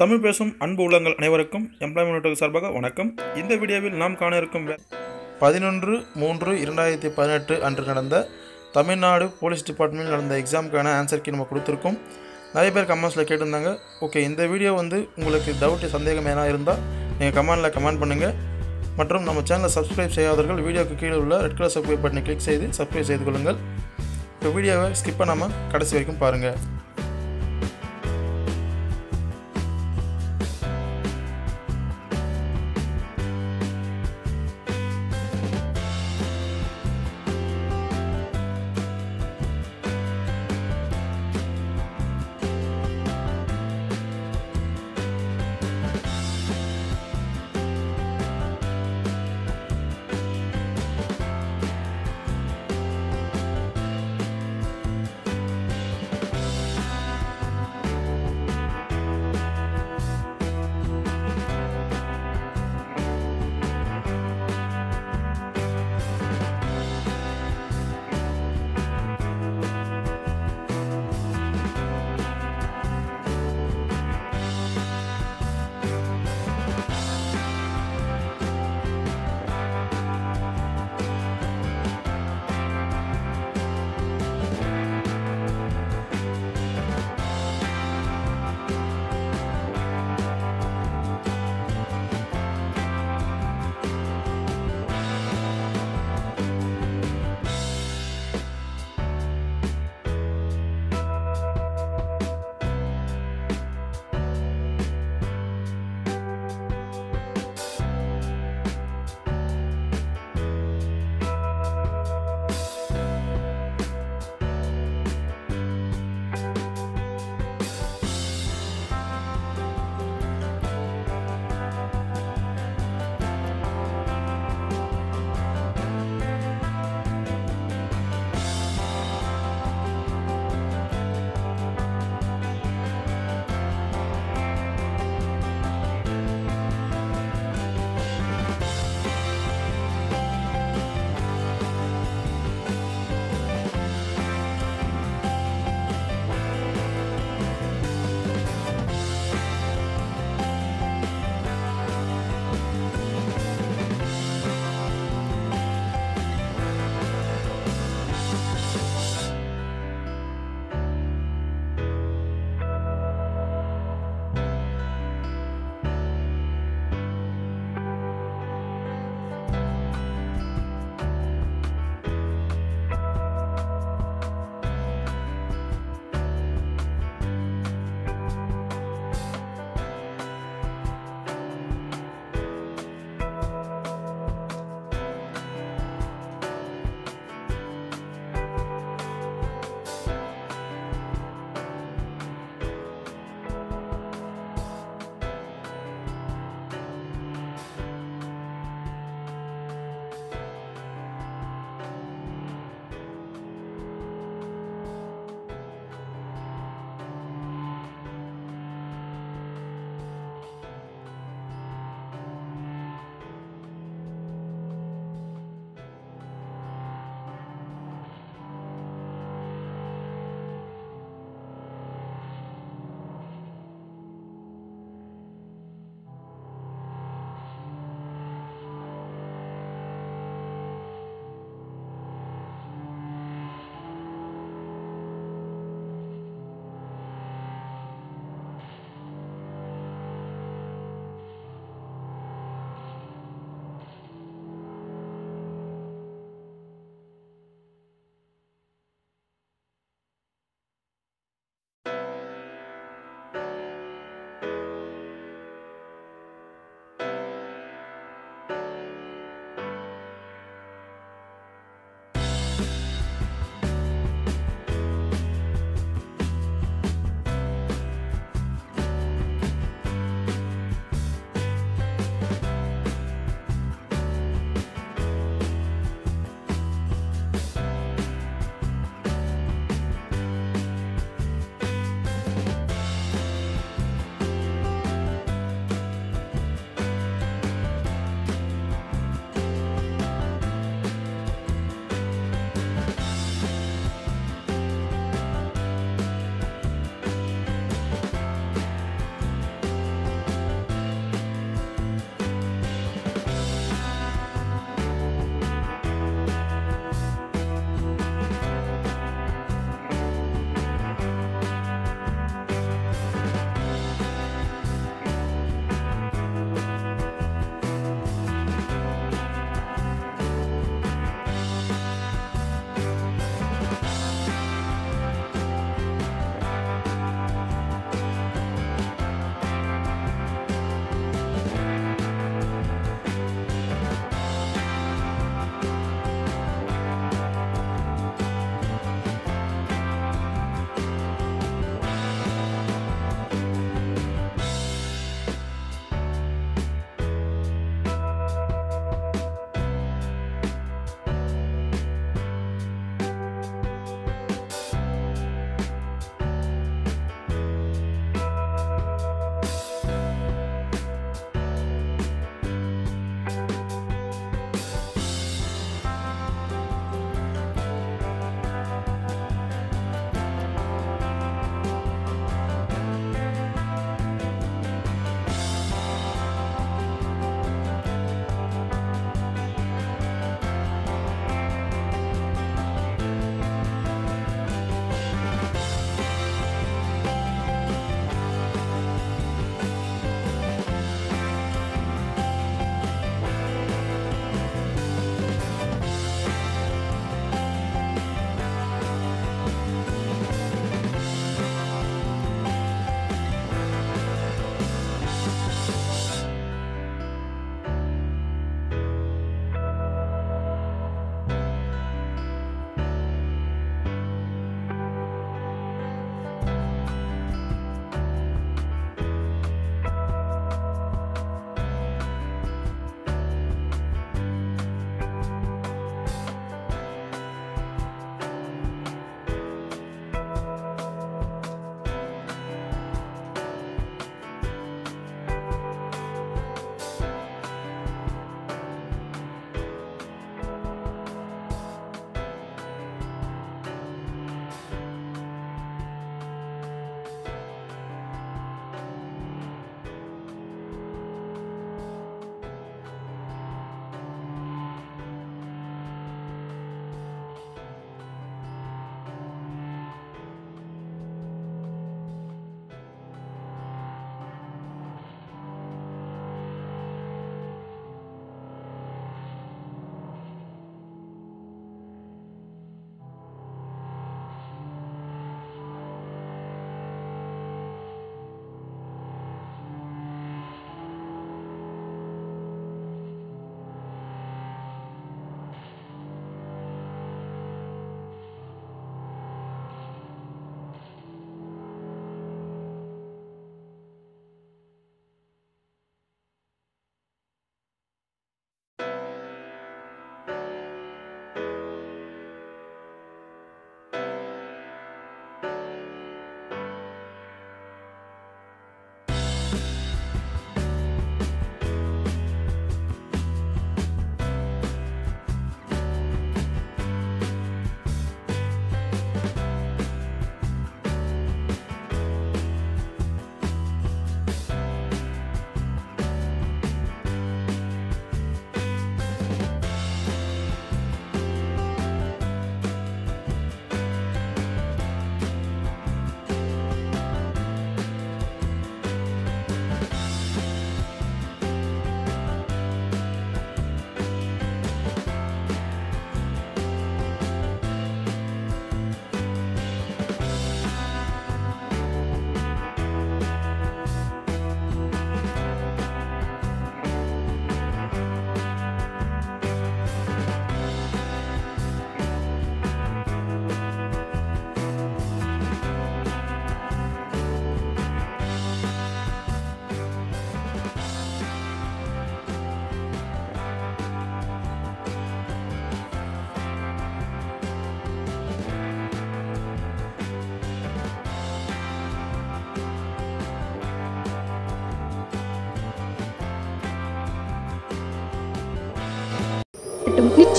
தமிழ் பேசும் அன்பு உள்ளங்கள் அனைவருக்கும் எம்ப்ளாய்மெண்ட் நெட்வொர்க் சார்பாக வணக்கம். இந்த வீடியோவில் நாம் காண இருக்கும் பதினொன்று மூன்று இரண்டாயிரத்தி பதினெட்டு அன்று நடந்த தமிழ்நாடு போலீஸ் டிபார்ட்மெண்ட் நடந்த எக்ஸாமுக்கான ஆன்சருக்கு நம்ம கொடுத்துருக்கோம். நிறைய பேர் கமெண்ட்ஸில் கேட்டிருந்தாங்க. ஓகே இந்த வீடியோ வந்து உங்களுக்கு டவுட் சந்தேகம் எதனா இருந்தால் நீங்கள் கமெண்டில் கமெண்ட் பண்ணுங்கள் மற்றும் நம்ம சேனலை சப்ஸ்கிரைப் செய்யாதவர்கள் வீடியோக்கு கீழே உள்ள ரெட் கலர் சப்ஸ்கிரைப் பட்டனை கிளிக் செய்து சப்ஸ்கிரைப் செய்து கொள்ளுங்கள். இப்போ வீடியோவை ஸ்கிப் பண்ணாமல் கடைசி வரைக்கும் பாருங்கள்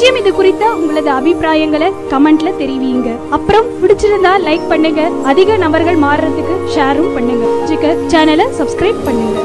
நிச்சயம் இது குறித்த உங்களது அபிப்பிராயங்களை கமெண்ட்ல தெரிவிங்க அப்புறம் பிடிச்சிருந்தா லைக் பண்ணுங்க. அதிக நபர்கள் மாறுறதுக்கு ஷேரும் பண்ணுங்க. சேனலை சப்ஸ்கிரைப் பண்ணுங்க.